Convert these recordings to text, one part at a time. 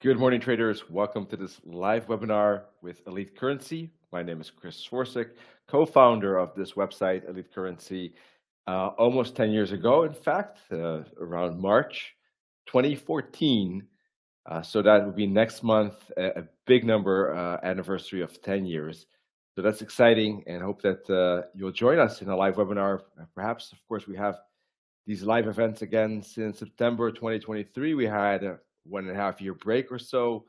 Good morning, traders. Welcome to this live webinar with Elite CurrenSea. My name is Chris Svorcik, co-founder of this website, Elite CurrenSea, uh, almost 10 years ago. In fact, uh, around March 2014. Uh, so that will be next month, a, a big number uh, anniversary of 10 years. So that's exciting and hope that uh, you'll join us in a live webinar. Perhaps, of course, we have these live events again since September 2023. We had one and a half year break or so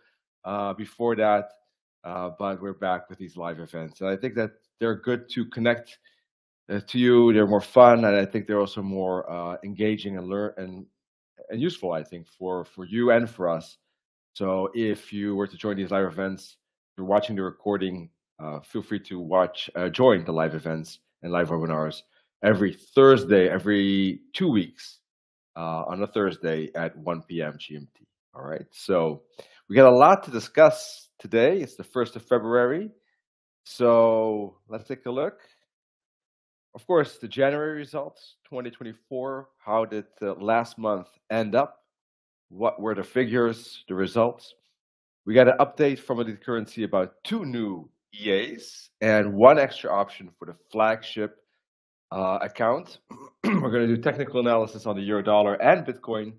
uh, before that. Uh, but we're back with these live events. And I think that they're good to connect uh, to you. They're more fun, and I think they're also more uh, engaging and learn and and useful. I think for for you and for us. So if you were to join these live events, you're watching the recording. Uh, feel free to watch, uh, join the live events and live webinars every Thursday, every two weeks on a Thursday at 1 p.m. GMT. All right, so we got a lot to discuss today. It's the 1st of February. So let's take a look. Of course, the January results 2024. How did the last month end up? What were the figures, the results? We got an update from Elite CurrenSea about two new EAs and one extra option for the flagship uh, account. We're going to do technical analysis on the euro dollar and Bitcoin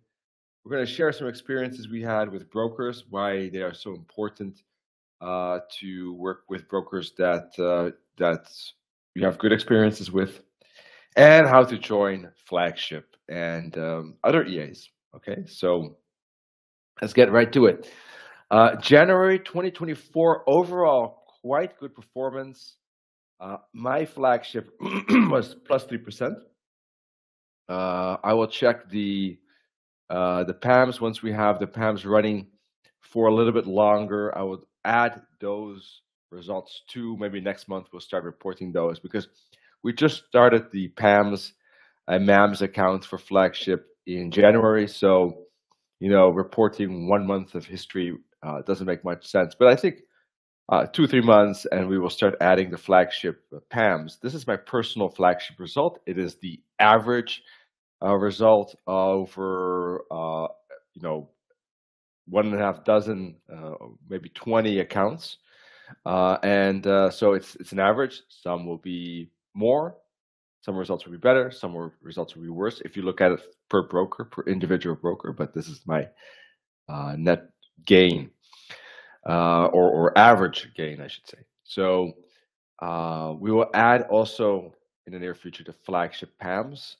we're going to share some experiences we had with brokers, why they are so important uh, to work with brokers that uh, that you have good experiences with, and how to join Flagship and um, other EAs. Okay, so let's get right to it. Uh, January 2024 overall, quite good performance. Uh, my flagship was plus three percent. Uh, I will check the uh, the PAMMs, once we have the PAMMs running for a little bit longer, I would add those results to maybe next month we'll start reporting those because we just started the PAMMs and MAMMs accounts for flagship in January. So, you know, reporting one month of history uh, doesn't make much sense. But I think uh, two, three months, and we will start adding the flagship PAMMs. This is my personal flagship result. It is the average uh, result over uh, you know one and a half dozen, uh, maybe 20 accounts. Uh, and uh, so it's it's an average. Some will be more, some results will be better, some results will be worse if you look at it per broker, per individual broker. But this is my uh, net gain or, or average gain, I should say. So we will add also in the near future the flagship PAMMs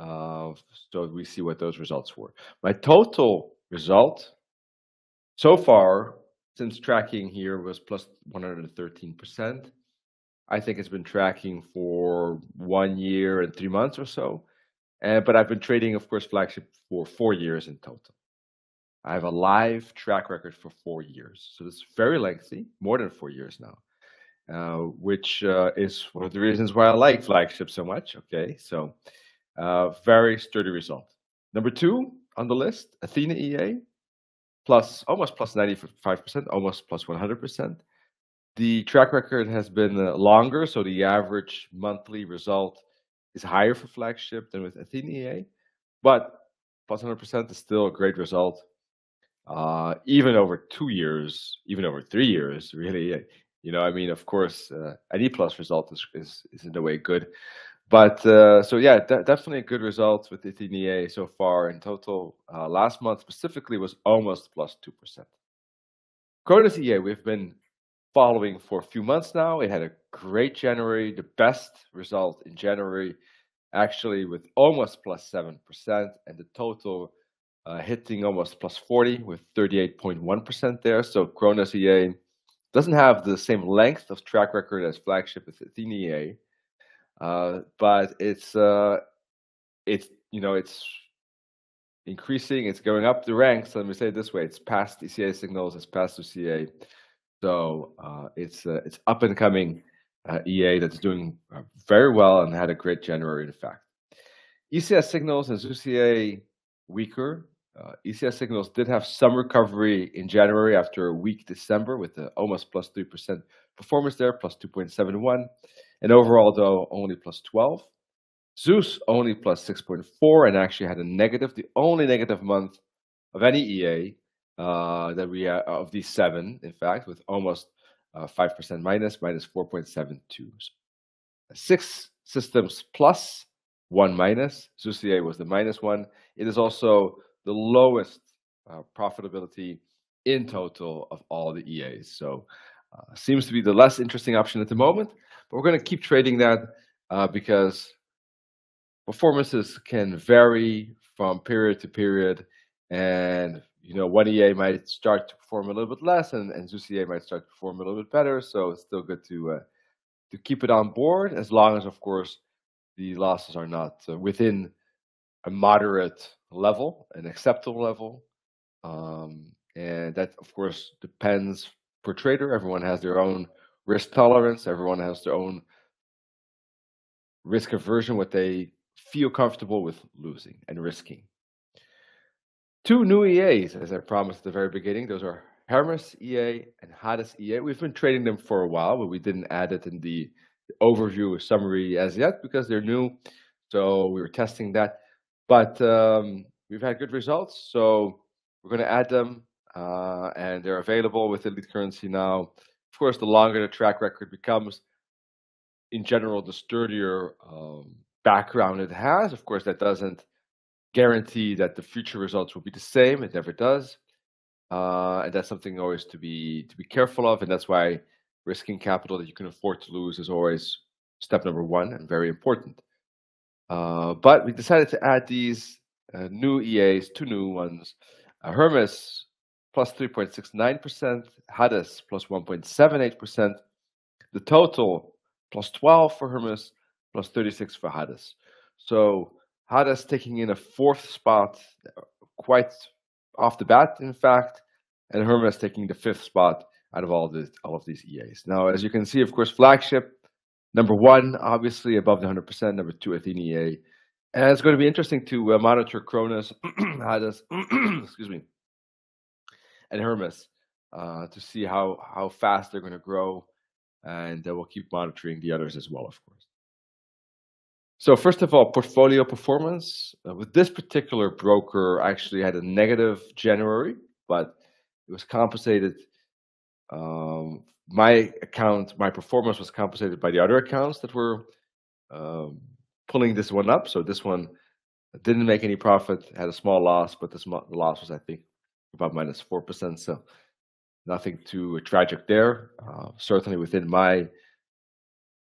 uh, so we see what those results were. My total result so far since tracking here was plus 113%. I think it's been tracking for one year and three months or so. Uh, but I've been trading, of course, flagship for four years in total. I have a live track record for four years. So it's very lengthy, more than four years now, uh, which uh, is one of the reasons why I like flagship so much. Okay. So uh, very sturdy result. Number two on the list, Athena EA, plus almost plus 95%, almost plus 100%. The track record has been uh, longer, so the average monthly result is higher for flagship than with Athena EA, but plus 100% is still a great result. Uh, even over two years, even over three years, really. You know, I mean, of course, uh, an E plus result is, is, is in a way good but uh, so yeah, de- definitely good results with Athenia so far. In total, uh, last month specifically was almost plus two percent. Cronus EA we've been following for a few months now. It had a great January, the best result in January, actually with almost plus seven percent, and the total uh, hitting almost plus forty with thirty eight point one percent there. So Cronus EA doesn't have the same length of track record as flagship with Athenia uh, but it's uh, it's you know it's increasing. It's going up the ranks. Let me say it this way: it's past ECS signals. It's past UCA. So uh, it's uh, it's up and coming uh, EA that's doing very well and had a great January. In fact, ECS signals and Zeus EA weaker. ECS signals did have some recovery in January after a weak December with almost plus 3% performance there, plus 2.71. And overall, though, only plus 12. Zeus only plus 6.4 and actually had a negative, the only negative month of any EA uh, that we have of these seven, in fact, with almost uh, 5% minus, minus 4.72. Six systems plus, one minus. Zeus EA was the minus one. It is also the lowest uh, profitability in total of all the EAs. So uh, seems to be the less interesting option at the moment, but we're going to keep trading that uh, because performances can vary from period to period. And, you know, one EA might start to perform a little bit less and, and Zeus EA might start to perform a little bit better. So it's still good to, uh, to keep it on board as long as, of course, the losses are not uh, within a moderate level, an acceptable level. Um, and that, of course, depends per trader. Everyone has their own risk tolerance. Everyone has their own risk aversion, what they feel comfortable with losing and risking. Two new EAs, as I promised at the very beginning. Those are Hermes EA and Hades EA. We've been trading them for a while, but we didn't add it in the overview summary as yet because they're new. So we were testing that. But um, we've had good results. So we're going to add them uh, and they're available with Elite CurrenSea now. Of course, the longer the track record becomes, in general, the sturdier um, background it has. Of course, that doesn't guarantee that the future results will be the same. It never does, uh, and that's something always to be to be careful of. And that's why risking capital that you can afford to lose is always step number one and very important. Uh, but we decided to add these uh, new EAs, two new ones. Uh, Hermes plus 3.69%, Hades plus 1.78%, the total plus 12 for Hermes, plus 36 for Hades. So Hades taking in a fourth spot, quite off the bat, in fact, and Hermes taking the fifth spot out of all all of these EAs. Now, as you can see, of course, flagship, number one, obviously above the 100%, number two, Athene EA. And it's going to be interesting to uh, monitor Cronus, Hades, excuse me, and Hermes uh, to see how, how fast they're going to grow. And we'll keep monitoring the others as well, of course. So first of all, portfolio performance. Uh, with this particular broker, actually had a negative January, but it was compensated. Um, my account, my performance was compensated by the other accounts that were um, pulling this one up. So this one didn't make any profit, had a small loss, but the, small, the loss was, I think, about minus 4%. So nothing too tragic there. Uh, certainly within my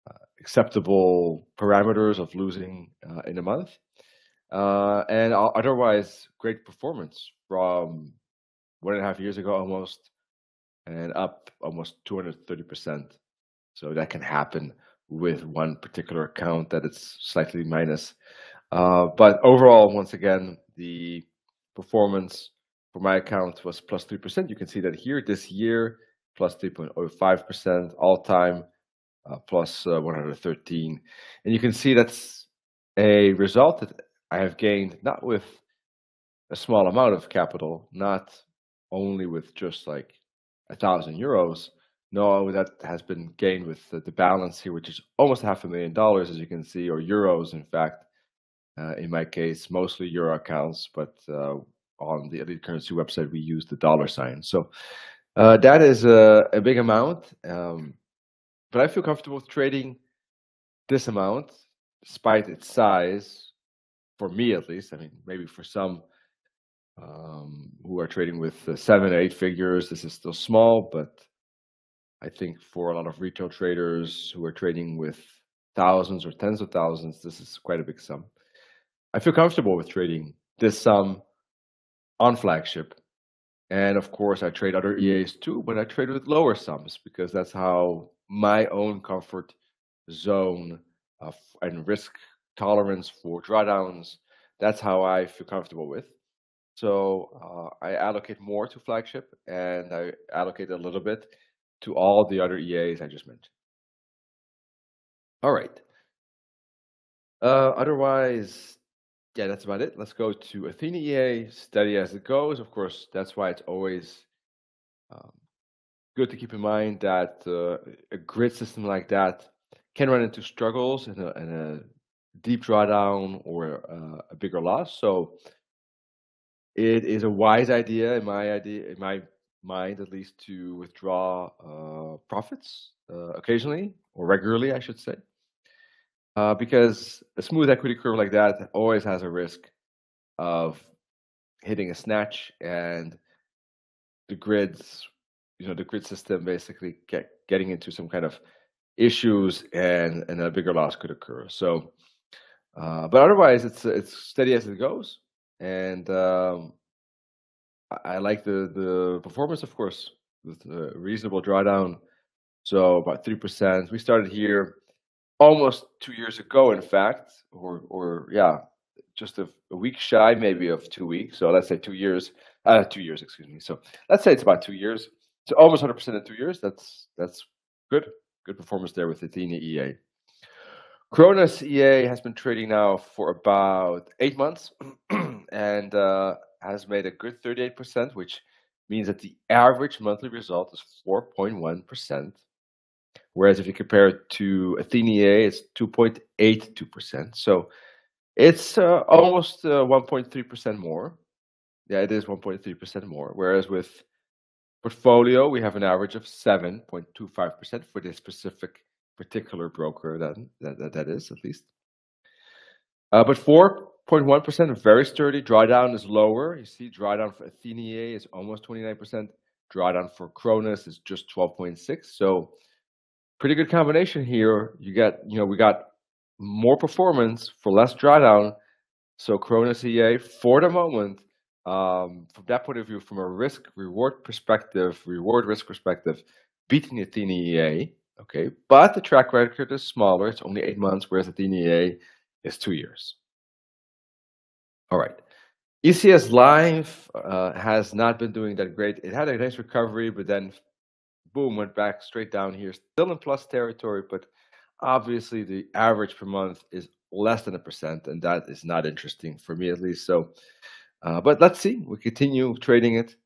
uh, acceptable parameters of losing uh, in a month. Uh, and otherwise, great performance from one and a half years ago almost, and up almost 230%. So that can happen with one particular account that it's slightly minus. Uh, but overall, once again, the performance for my account was plus 3%. You can see that here this year, plus 3.05%, all time uh, plus, uh, 113. And you can see that's a result that I have gained not with a small amount of capital, not only with just like a thousand euros. No, that has been gained with the, the, balance here, which is almost half a million dollars, as you can see, or euros, in fact. Uh, in my case, mostly euro accounts, but uh, on the Elite CurrenSea website, we use the dollar sign. So uh, that is a, a big amount. Um, but I feel comfortable with trading this amount, despite its size, for me at least. I mean, maybe for some um, who are trading with uh, seven eight figures, this is still small, but I think for a lot of retail traders who are trading with thousands or tens of thousands, this is quite a big sum. I feel comfortable with trading this sum on flagship. And of course, I trade other EAs too, but I trade with lower sums because that's how my own comfort zone of, and risk tolerance for drawdowns, that's how I feel comfortable with. So uh, I allocate more to flagship and I allocate a little bit to all the other EAs I just mentioned. All right. Uh, otherwise, yeah, that's about it. Let's go to Athene EA, steady as it goes. Of course, that's why it's always um, good to keep in mind that uh, a grid system like that can run into struggles in a, a deep drawdown or uh, a bigger loss. So it is a wise idea in my idea in my mind at least to withdraw uh, profits uh, occasionally or regularly, I should say, uh, because a smooth equity curve like that always has a risk of hitting a snatch and the grids, you know, the grid system basically get, getting into some kind of issues and and a bigger loss could occur. So, uh, but otherwise, it's it's steady as it goes, and um, I, I like the the performance, of course, with a reasonable drawdown. So about three percent. We started here almost two years ago, in fact, or or yeah, just a, a, week shy, maybe of two weeks. So let's say two years, uh, two years, excuse me. So let's say it's about two years. So almost 100% in two years. That's that's good. Good performance there with Athena EA. Cronus EA has been trading now for about eight months and uh, has made a good 38%, which means that the average monthly result is 4.1%. Whereas if you compare it to Athena EA, it's 2.82%. So it's uh, almost uh, 1.3% more. Yeah, it is 1.3% more. Whereas with portfolio, we have an average of 7.25% for this specific particular broker that that, that, that is at least. Uh, but 4.1% very sturdy. Drawdown is lower. You see, drawdown for Athenia is almost 29%. Drawdown for Cronus is just 12.6. So pretty good combination here. You get, you know, we got more performance for less drawdown. So Cronus EA, for the moment, um, from that point of view, from a risk reward perspective, reward risk perspective, beating Athena EA. Okay, but the track record is smaller. It's only eight months, whereas Athena EA is two years. All right. ECS Live uh, has not been doing that great. It had a nice recovery, but then boom, went back straight down here. Still in plus territory, but obviously the average per month is less than a percent, and that is not interesting for me at least. So, uh, but let's see. We continue trading it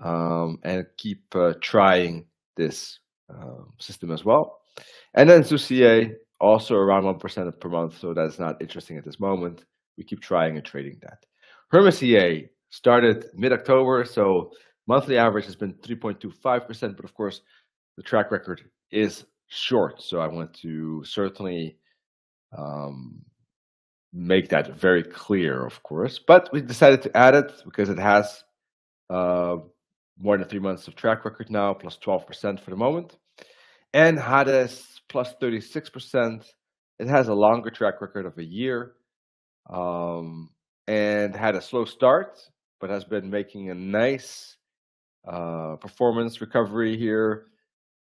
um, and keep uh, trying this um, system as well. And then Zeus EA also around one percent per month, so that's not interesting at this moment. We keep trying and trading that. Hermes EA started mid-October, so monthly average has been 3.25%, but of course the track record is short. So I want to certainly um, make that very clear, of course. But we decided to add it because it has uh, more than three months of track record now, plus 12% for the moment. And Hades plus 36%. It has a longer track record of a year um, and had a slow start, but has been making a nice uh, performance recovery here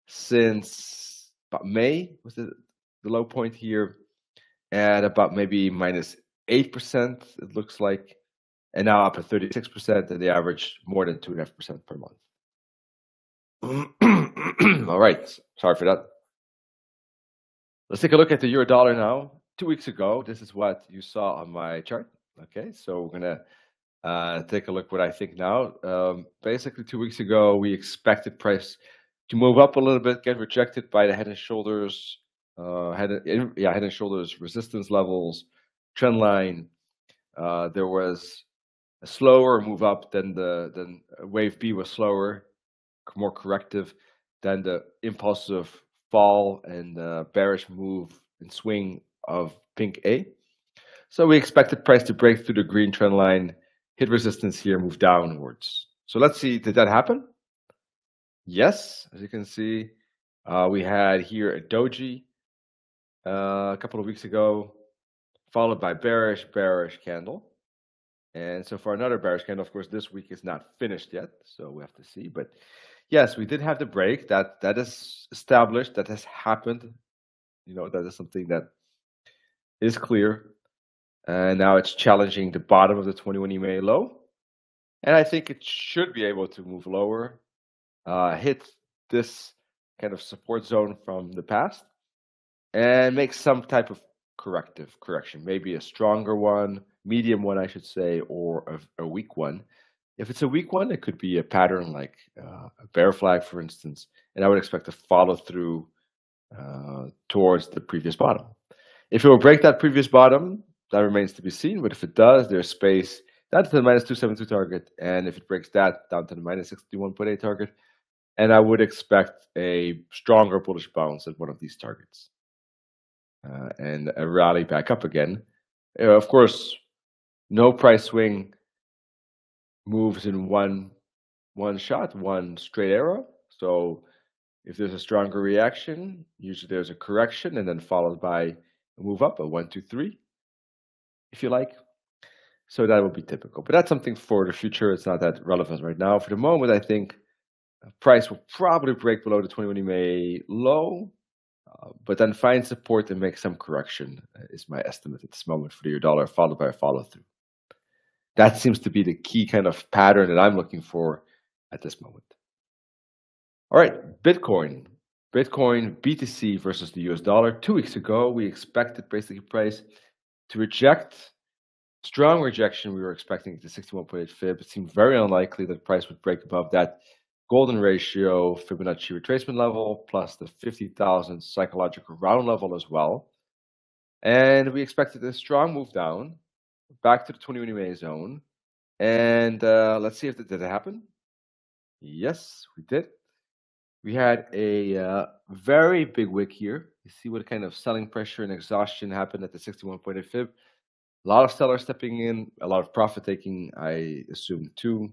since about May was the, the low point here at about maybe minus 8%, it looks like, and now up at 36%, and the average more than 2.5% per month. All right, sorry for that. Let's take a look at the euro dollar now. Two weeks ago, this is what you saw on my chart. Okay, so we're gonna uh, take a look what I think now. Um, basically, two weeks ago, we expected price to move up a little bit, get rejected by the head and shoulders, uh, head yeah, head and shoulders resistance levels, trend line. Uh, there was a slower move up than the than wave B was slower, more corrective than the impulsive fall and uh, bearish move and swing of pink A. So we expected price to break through the green trend line, hit resistance here, move downwards. So let's see, did that happen? Yes, as you can see, uh, we had here a doji uh, a couple of weeks ago, followed by bearish, bearish candle. And so for another bearish candle, of course, this week is not finished yet, so we have to see. But yes, we did have the break. That that is established. That has happened. You know, that is something that is clear. And now it's challenging the bottom of the 21 EMA low. And I think it should be able to move lower uh, hit this kind of support zone from the past and make some type of corrective correction, maybe a stronger one, medium one, I should say, or a, a weak one. If it's a weak one, it could be a pattern like uh, a bear flag, for instance, and I would expect to follow through uh, towards the previous bottom. If it will break that previous bottom, that remains to be seen. But if it does, there's space down to the minus 272 target. And if it breaks that, down to the minus 61.8 target. And I would expect a stronger bullish bounce at one of these targets. Uh, and a rally back up again. Uh, of course, no price swing moves in one one shot, one straight arrow. So if there's a stronger reaction, usually there's a correction and then followed by a move up, a one, two, three, if you like. So that would be typical. But that's something for the future. It's not that relevant right now. For the moment, I think price will probably break below the 21 EMA low, uh, but then find support and make some correction, uh, is my estimate at this moment for the dollar, followed by a follow through. That seems to be the key kind of pattern that I'm looking for at this moment. All right, Bitcoin. Bitcoin BTC versus the US dollar. Two weeks ago, we expected basically price to reject strong rejection. We were expecting it to 61.8 fib. It seemed very unlikely that price would break above that golden ratio Fibonacci retracement level plus the 50,000 psychological round level as well. And we expected a strong move down back to the 21 EMA zone. And uh, let's see if that did happen. Yes, we did. We had a uh, very big wick here. You see what kind of selling pressure and exhaustion happened at the 61.8 fib. A lot of sellers stepping in, a lot of profit taking, I assume, too.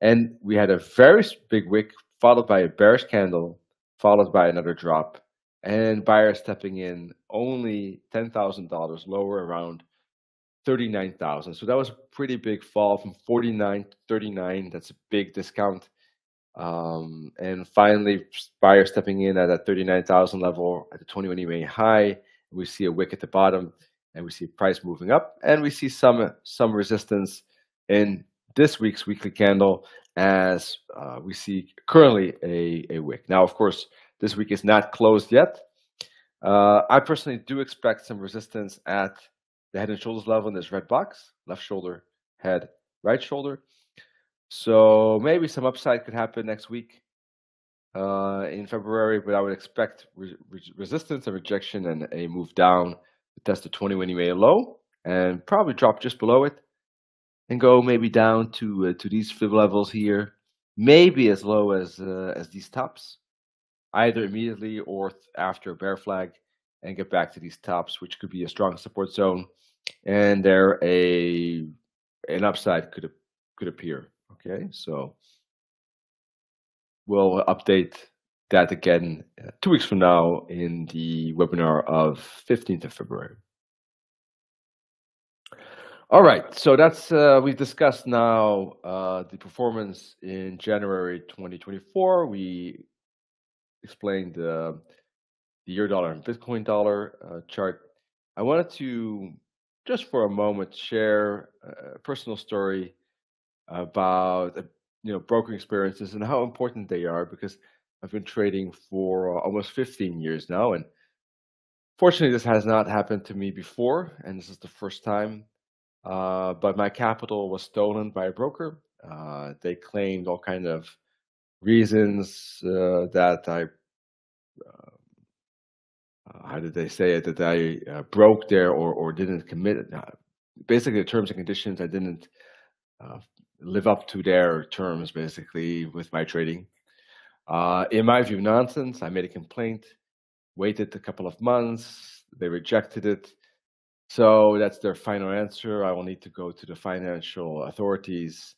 And we had a very big wick followed by a bearish candle, followed by another drop, and buyers stepping in only $10,000 lower, around 39,000. So that was a pretty big fall from 49 to 39. That's a big discount. Um, and finally, buyers stepping in at that 39,000 level at the 21 EMA high. We see a wick at the bottom and we see price moving up and we see some some resistance in this week's weekly candle as uh, we see currently a, a wick. Now, of course, this week is not closed yet. Uh, I personally do expect some resistance at the head and shoulders level in this red box, left shoulder, head, right shoulder. So maybe some upside could happen next week uh, in February, but I would expect re re resistance and rejection and a move down to test the 21 EMA low and probably drop just below it and go maybe down to uh, to these fib levels here, maybe as low as uh, as these tops, either immediately or after a bear flag, and get back to these tops, which could be a strong support zone, and there a an upside could could appear. Okay, so we'll update that again uh, two weeks from now in the webinar of 15th of February. All right, so that's uh, we've discussed now uh, the performance in January 2024. We explained uh, the euro dollar and Bitcoin dollar uh, chart. I wanted to just for a moment share a personal story about uh, you know broker experiences and how important they are because I've been trading for almost 15 years now and fortunately this has not happened to me before and this is the first time uh, but my capital was stolen by a broker. Uh, they claimed all kind of reasons uh, that I uh, uh, how did they say it? That I broke there or or didn't commit basically the terms and conditions I didn't live up to their terms basically with my trading. Uh, in my view, nonsense. I made a complaint, waited a couple of months, they rejected it. So that's their final answer. I will need to go to the financial authorities,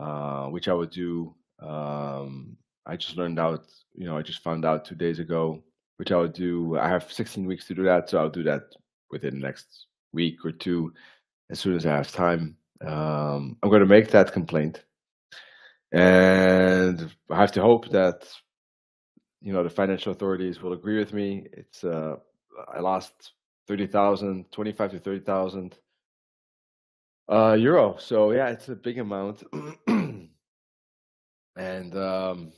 uh, which I would do. Um, I just learned out, you know, I just found out two days ago, which I would do. I have 16 weeks to do that, so I'll do that within the next week or two as soon as I have time um, I'm going to make that complaint, and I have to hope that you know the financial authorities will agree with me. It's uh, I lost thirty thousand, twenty-five to thirty thousand uh, euro. So yeah, it's a big amount, and um,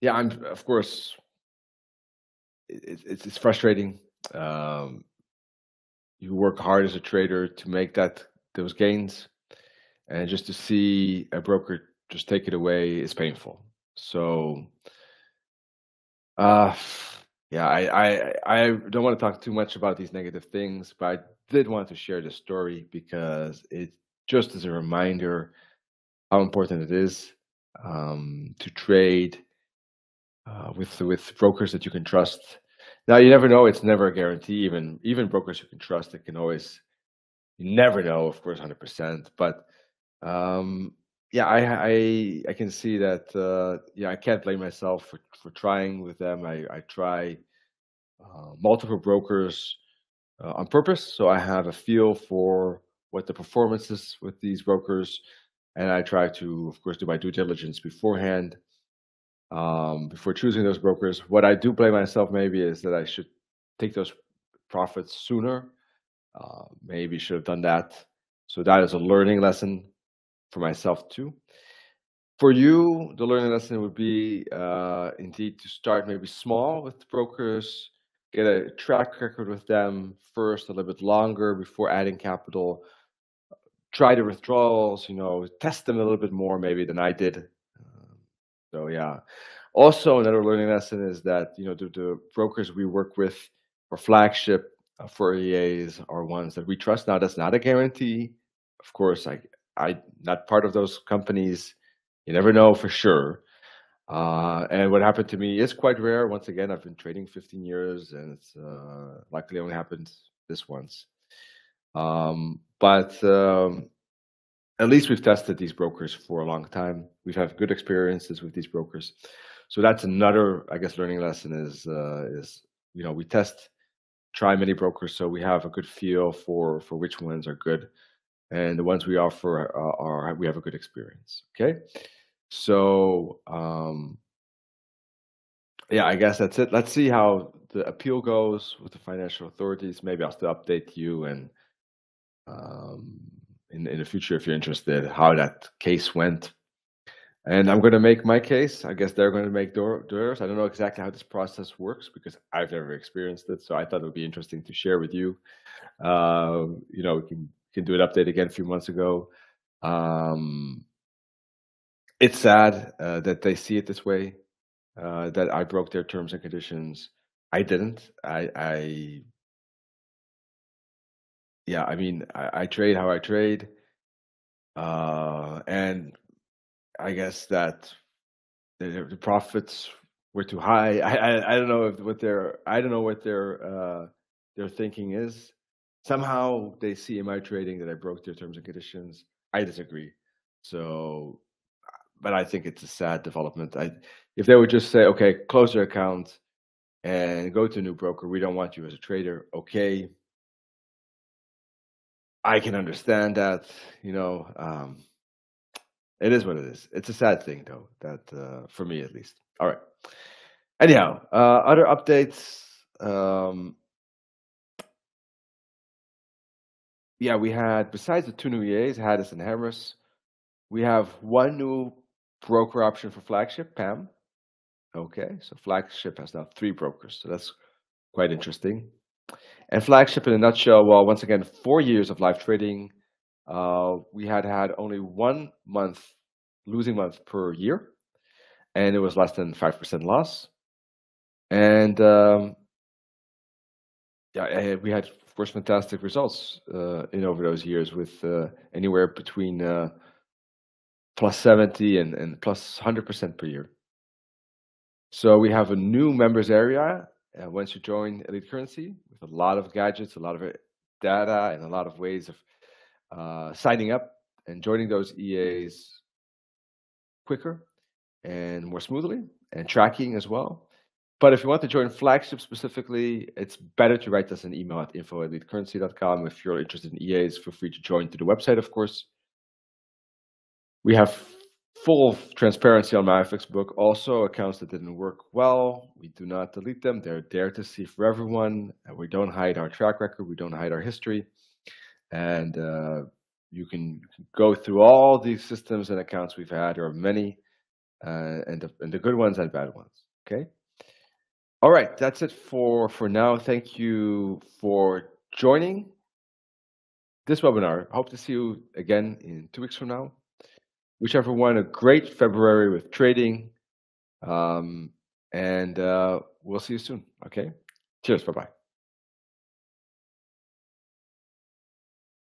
yeah, I'm of course it, it's it's frustrating. Um, you work hard as a trader to make that those gains, and just to see a broker just take it away is painful. So, uh, yeah, I, I I don't want to talk too much about these negative things, but I did want to share this story because it just is a reminder how important it is um, to trade uh, with with brokers that you can trust. Now you never know; it's never a guarantee. Even even brokers you can trust, it can always you never know, of course, hundred percent. But um, yeah, I, I I can see that. Uh, yeah, I can't blame myself for for trying with them. I I try uh, multiple brokers uh, on purpose, so I have a feel for what the performance is with these brokers, and I try to, of course, do my due diligence beforehand um, before choosing those brokers. What I do blame myself maybe is that I should take those profits sooner. Uh, maybe should have done that. So that is a learning lesson for myself too. For you, the learning lesson would be uh, indeed to start maybe small with brokers, get a track record with them first a little bit longer before adding capital. Try the withdrawals, you know, test them a little bit more maybe than I did. Um, so yeah. Also, another learning lesson is that you know the, the brokers we work with for flagship uh, for EAs are ones that we trust. Now, that's not a guarantee. Of course, I I not part of those companies. You never know for sure. Uh, and what happened to me is quite rare. Once again, I've been trading 15 years, and it's uh, luckily only happened this once. Um, but um, at least we've tested these brokers for a long time. We've had good experiences with these brokers. So that's another, I guess, learning lesson is uh, is you know we test, try many brokers, so we have a good feel for for which ones are good and the ones we offer are, are we have a good experience. Okay, so um, yeah, I guess that's it. Let's see how the appeal goes with the financial authorities. Maybe I'll still update you and um, in in the future if you're interested how that case went. And I'm going to make my case. I guess they're going to make theirs. I don't know exactly how this process works because I've never experienced it. So I thought it would be interesting to share with you. Uh, you know, we can can do an update again a few months ago. Um, it's sad uh, that they see it this way. Uh, that I broke their terms and conditions. I didn't. I, I yeah. I mean, I, I trade how I trade, uh, and I guess that the, the, profits were too high. I, I, I don't know if what their I don't know what their uh, their thinking is. Somehow they see in my trading that I broke their terms and conditions. I disagree. So, but I think it's a sad development. I, if they would just say, okay, close your account and go to a new broker, we don't want you as a trader. Okay, I can understand that. You know, um, it is what it is. It's a sad thing, though. That uh, for me, at least. All right. Anyhow, uh, other updates. Um, yeah, we had besides the two new EAs, Hades and Hermes, we have one new broker option for flagship, PAMM. Okay, so flagship has now three brokers, so that's quite interesting. And flagship, in a nutshell, well, once again, four years of live trading. Uh, we had had only one month losing month per year, and it was less than five percent loss. And um, yeah, we had of course, fantastic results uh, in over those years with uh, anywhere between uh, plus 70 and, and plus 100% per year. So we have a new members area uh, once you join Elite CurrenSea with a lot of gadgets, a lot of data, and a lot of ways of uh, signing up and joining those EAs quicker and more smoothly and tracking as well. But if you want to join Flagship specifically, it's better to write us an email at info at elitecurrensea.com. If you're interested in EAs, feel free to join to the website, of course. We have full transparency on Myfxbook. Also, accounts that didn't work well, we do not delete them. They're there to see for everyone. We don't hide our track record. We don't hide our history. And uh, you can go through all these systems and accounts we've had. Are many, uh, and, the, and the good ones and bad ones. Okay. All right, that's it for for now. Thank you for joining this webinar. Hope to see you again in two weeks from now. Wish everyone a great February with trading. Um, and uh, we'll see you soon. Okay. Cheers. Bye bye.